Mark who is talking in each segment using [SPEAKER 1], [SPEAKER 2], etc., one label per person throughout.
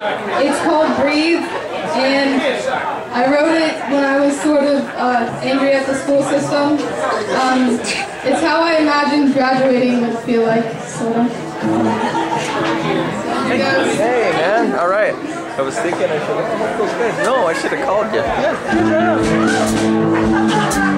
[SPEAKER 1] It's called Breathe, and I wrote it when I was sort of uh, angry at the school system. Um, it's how I imagined graduating would feel like, sort of.
[SPEAKER 2] Hey man, all right. I was thinking I should have those guys. No, I should have called you.
[SPEAKER 1] Every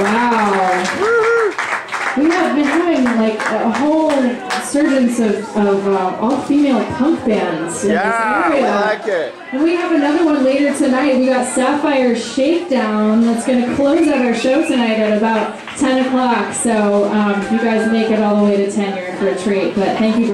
[SPEAKER 3] Wow. We have been having like a whole surgence of, of uh, all-female punk bands in
[SPEAKER 2] Yeah,
[SPEAKER 3] this area.
[SPEAKER 2] like it.
[SPEAKER 3] And we have another one later tonight. We got Sapphire Shakedown that's going to close out our show tonight at about 10 o'clock. So um, if you guys make it all the way to 10, you're in for a treat. But thank you.